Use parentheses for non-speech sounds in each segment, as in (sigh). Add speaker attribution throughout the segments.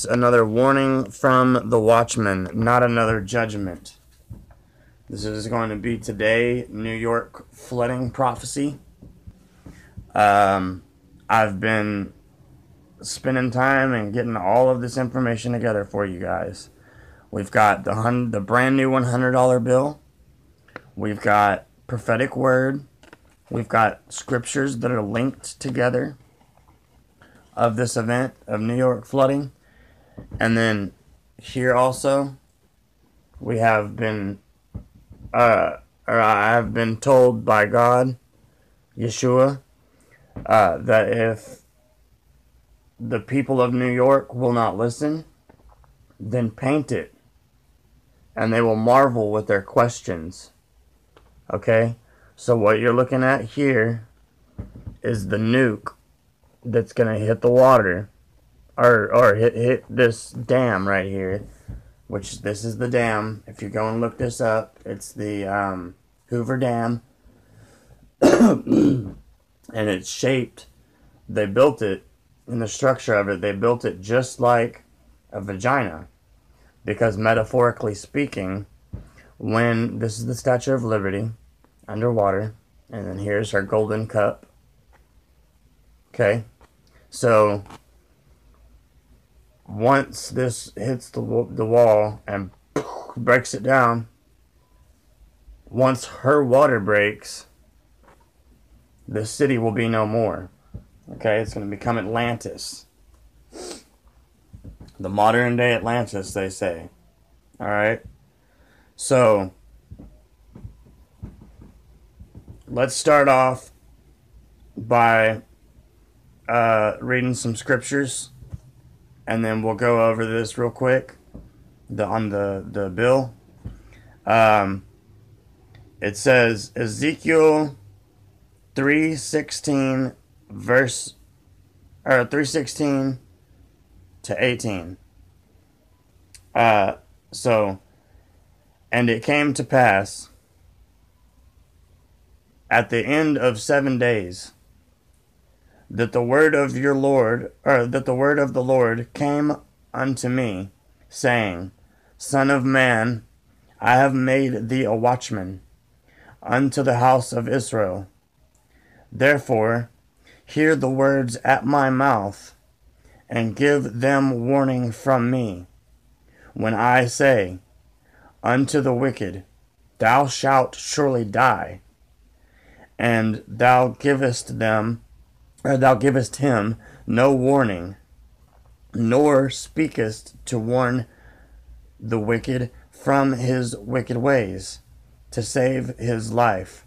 Speaker 1: is another warning from the watchman, not another judgment. This is going to be today New York flooding prophecy. Um, I've been spending time and getting all of this information together for you guys. We've got the hun- the brand new $100 bill. We've got prophetic word. We've got scriptures that are linked together of this event of New York flooding. And then here also, we have been, uh, or I have been told by God, Yeshua, uh, that if the people of New York will not listen, then paint it. And they will marvel with their questions. Okay? So, what you're looking at here is the nuke that's going to hit the water. Or, or hit, hit this dam right here. Which, this is the dam. If you go and look this up, it's the um, Hoover Dam. (coughs) and it's shaped, they built it in the structure of it, they built it just like a vagina. Because metaphorically speaking, when this is the Statue of Liberty underwater, and then here's our golden cup. Okay, so once this hits the, the wall and (laughs) breaks it down, once her water breaks, the city will be no more. Okay, it's going to become Atlantis. The modern day Atlantis, they say. Alright? So, let's start off by uh, reading some scriptures, and then we'll go over this real quick the, on the, the bill. Um, it says Ezekiel 316 verse or 316 to 18 uh so and it came to pass at the end of 7 days that the word of your lord or that the word of the lord came unto me saying son of man i have made thee a watchman unto the house of israel therefore hear the words at my mouth, and give them warning from me. When I say unto the wicked, Thou shalt surely die, and thou givest them, thou givest him no warning, nor speakest to warn the wicked from his wicked ways, to save his life.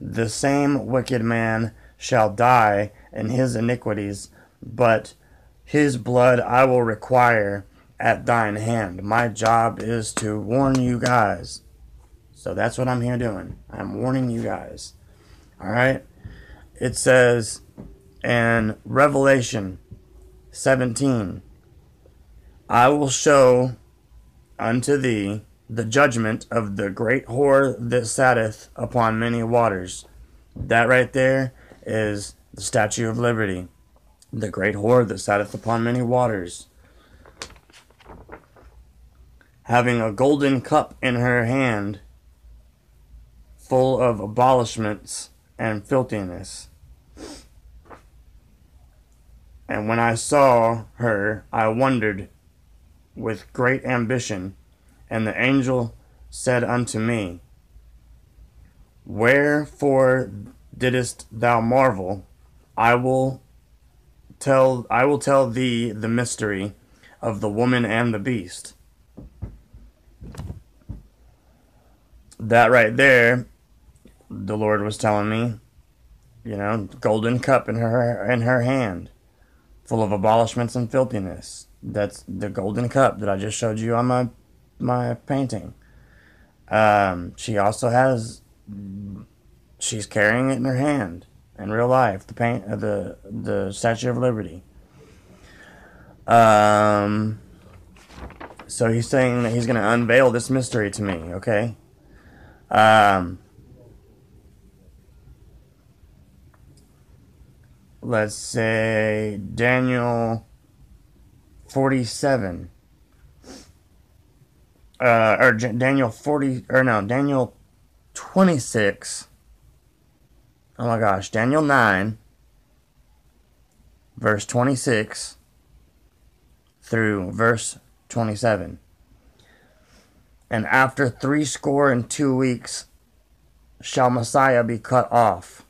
Speaker 1: The same wicked man shall die in his iniquities, but his blood I will require at thine hand. My job is to warn you guys. So that's what I'm here doing. I'm warning you guys. All right? It says in Revelation 17 I will show unto thee the judgment of the great whore that satteth upon many waters. That right there is the Statue of Liberty, the great whore that satteth upon many waters, having a golden cup in her hand, full of abolishments and filthiness. And when I saw her, I wondered with great ambition, and the angel said unto me, Wherefore didst thou marvel? I will tell I will tell thee the mystery of the woman and the beast. That right there, the Lord was telling me, you know, golden cup in her in her hand, full of abolishments and filthiness. That's the golden cup that I just showed you on my my painting. Um, she also has she's carrying it in her hand in real life. The paint, uh, the the Statue of Liberty. Um. So he's saying that he's going to unveil this mystery to me. Okay. Um. Let's say Daniel 47. Uh, or Daniel 40, or no, Daniel 26. Oh my gosh, Daniel 9, verse 26 through verse 27. And after three score and two weeks shall Messiah be cut off,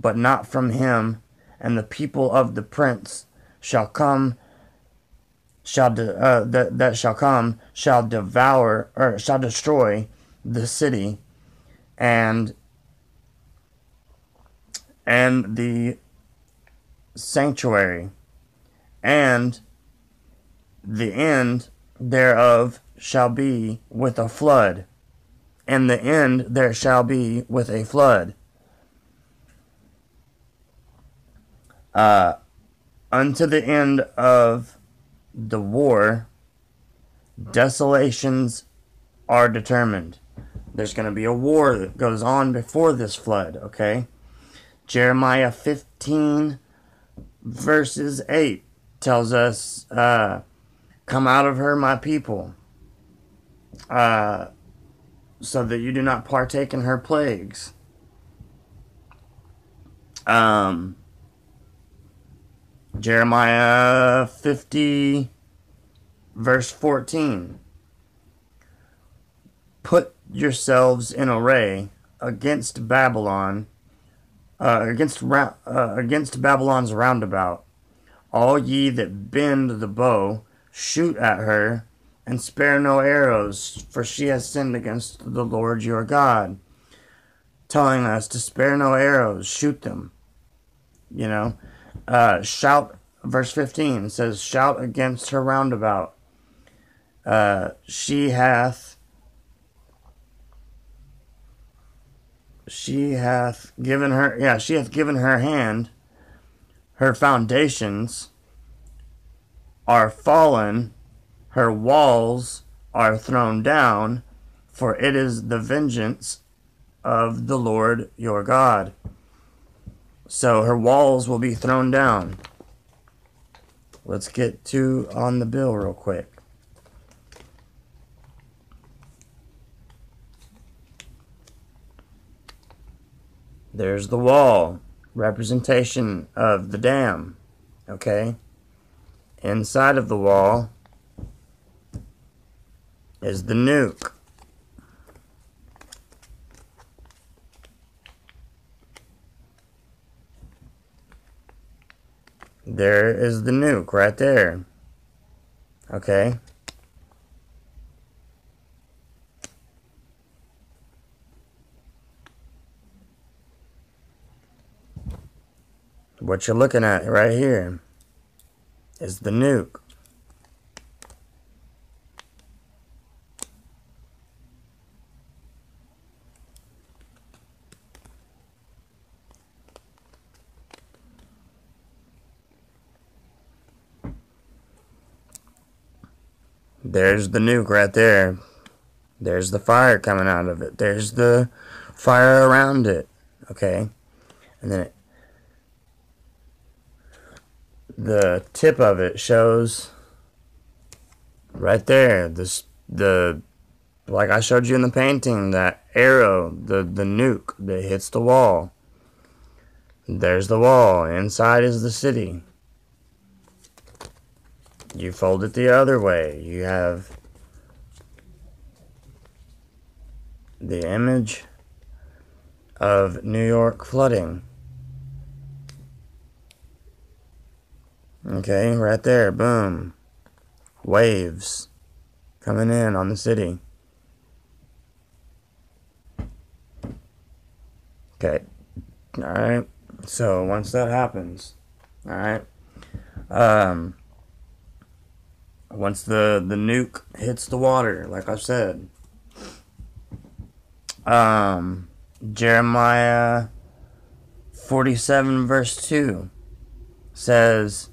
Speaker 1: but not from him, and the people of the prince shall come shall de- uh, that, that shall come shall devour or shall destroy the city and and the sanctuary and the end thereof shall be with a flood. And the end there shall be with a flood uh unto the end of the war, desolations are determined. There's going to be a war that goes on before this flood, okay? Jeremiah 15, verses 8 tells us, uh, Come out of her, my people, uh, so that you do not partake in her plagues. Um, Jeremiah 50, verse 14. Put yourselves in array against Babylon, uh, against, uh, against Babylon's roundabout. All ye that bend the bow, shoot at her, and spare no arrows, for she has sinned against the Lord your God. Telling us to spare no arrows, shoot them. You know? Uh, shout, verse 15 says, Shout against her roundabout. Uh, she hath, she hath given her, yeah, she hath given her hand, her foundations are fallen, her walls are thrown down, for it is the vengeance of the Lord your God. So her walls will be thrown down. Let's get to on the bill real quick. There's the wall, representation of the dam. Okay? Inside of the wall is the nuke. There is the nuke right there. Okay. What you're looking at right here is the nuke. There's the nuke right there. There's the fire coming out of it. There's the fire around it. Okay? And then it, the tip of it shows right there this the like I showed you in the painting that arrow the the nuke that hits the wall there's the wall inside is the city you fold it the other way. You have the image of New York flooding. Okay, right there, boom. Waves coming in on the city. Okay. Alright. So once that happens, alright. Um once the the nuke hits the water, like I said. Um, Jeremiah 47 verse 2 says,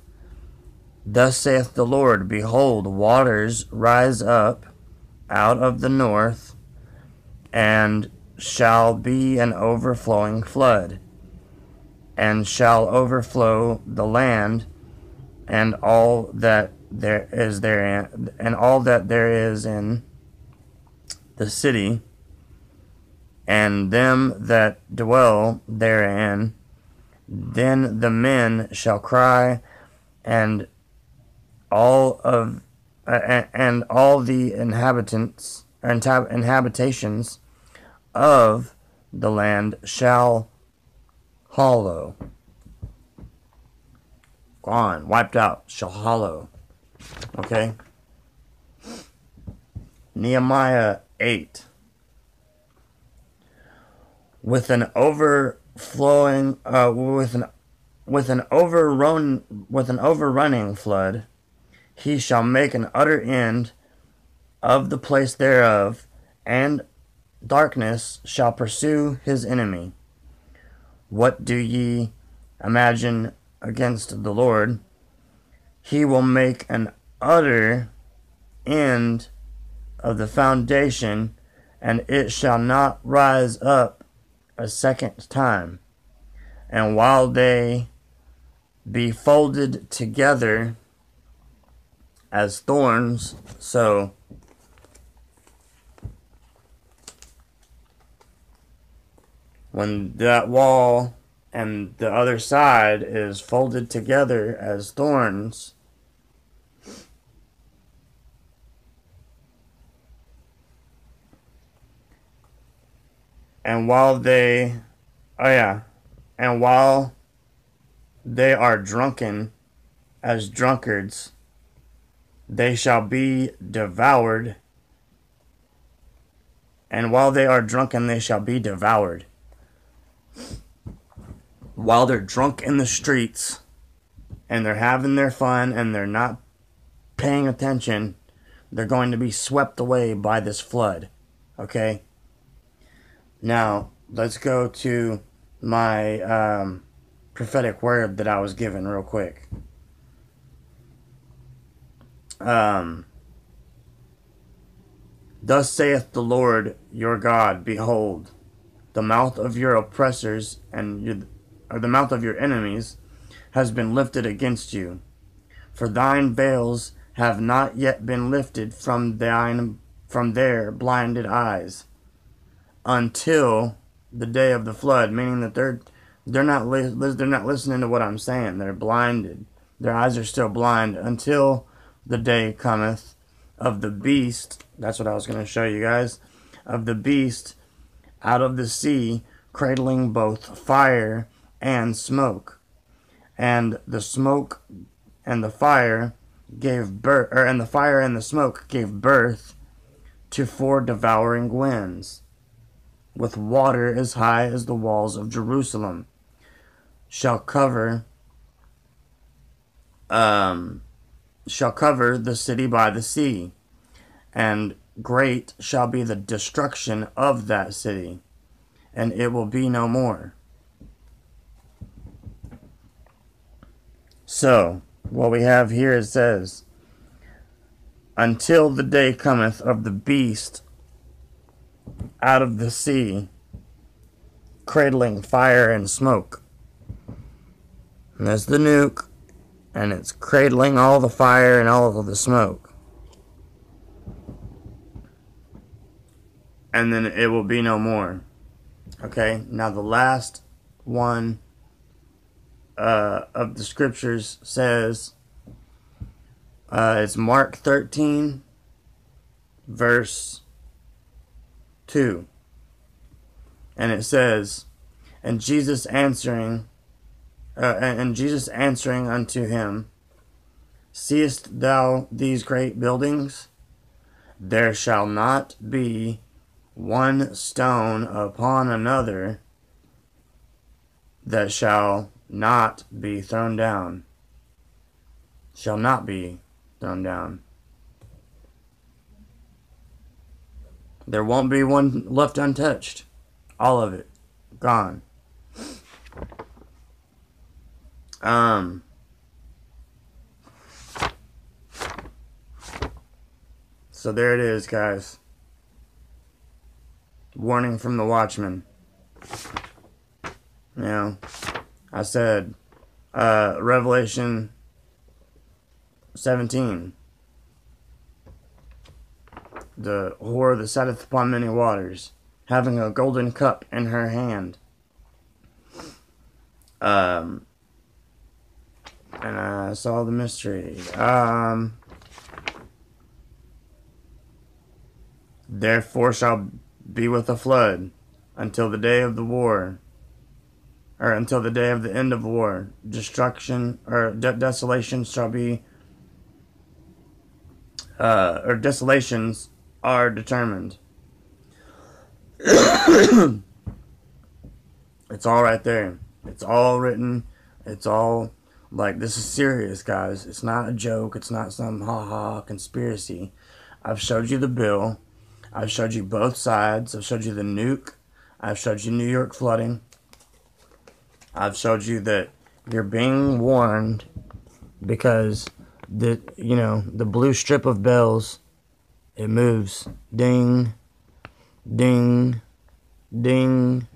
Speaker 1: Thus saith the Lord, Behold, waters rise up out of the north, and shall be an overflowing flood, and shall overflow the land, and all that there is therein, and all that there is in the city, and them that dwell therein. Then the men shall cry, and all of uh, and all the inhabitants inhabitations of the land shall hollow. Gone, wiped out, shall hollow. Okay? Nehemiah 8. With an overflowing, uh, with an with an overrun with an overrunning flood, he shall make an utter end of the place thereof, and darkness shall pursue his enemy. What do ye imagine against the Lord? He will make an utter end of the foundation, and it shall not rise up a second time. And while they be folded together as thorns, so when that wall and the other side is folded together as thorns, and while they, oh yeah, and while they are drunken as drunkards, they shall be devoured. And while they are drunken, they shall be devoured. While they're drunk in the streets and they're having their fun and they're not paying attention, they're going to be swept away by this flood. Okay? Now, let's go to my um, prophetic word that I was given real quick. Um, Thus saith the Lord your God, Behold, the mouth of your oppressors and your, or the mouth of your enemies has been lifted against you. For thine veils have not yet been lifted from thine from their blinded eyes until the day of the flood, meaning that they're they're not li- they're not listening to what I'm saying. They're blinded. Their eyes are still blind until the day cometh of the beast. That's what I was going to show you guys. Of the beast out of the sea, cradling both fire and smoke. And the smoke and the fire gave birth, or and the fire and the smoke gave birth to four devouring winds, with water as high as the walls of Jerusalem, shall cover um shall cover the city by the sea, and great shall be the destruction of that city, and it will be no more. So, what we have here it says, Until the day cometh of the beast out of the sea, cradling fire and smoke. And that's the nuke, and it's cradling all the fire and all of the smoke. And then it will be no more. Okay, now the last one uh, of the scriptures says uh, it's Mark 13, verse 2. And it says, And Jesus answering, uh, and Jesus answering unto him, Seest thou these great buildings? There shall not be one stone upon another that shall not be thrown down. Shall not be thrown down. There won't be one left untouched. All of it. Gone. Um. So there it is, guys. Warning from the Watchman. You know, I said, uh, Revelation 17. The whore that sitteth upon many waters, having a golden cup in her hand. Um, and I saw the mystery. Um, therefore shall be with a flood until the day of the war, or until the day of the end of war. Destruction or de- desolation shall be, uh, or desolations are determined. (coughs) it's all right there. It's all written. It's all like this is serious, guys. It's not a joke. It's not some ha ha conspiracy. I've showed you the bill. I've showed you both sides. I've showed you the nuke. I've showed you New York flooding. I've showed you that you're being warned because the you know the blue strip of bells it moves. Ding ding ding.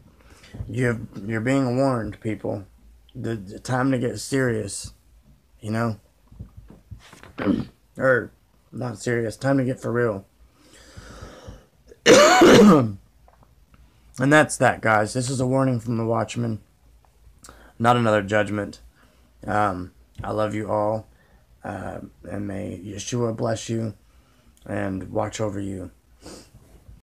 Speaker 1: You you're being warned people. The, the time to get serious you know? (clears throat) Or not serious time to get for real. (clears throat) And that's that guys. This is a warning from the watchman not another judgment. Um, i love you all uh, and may yeshua bless you and watch over you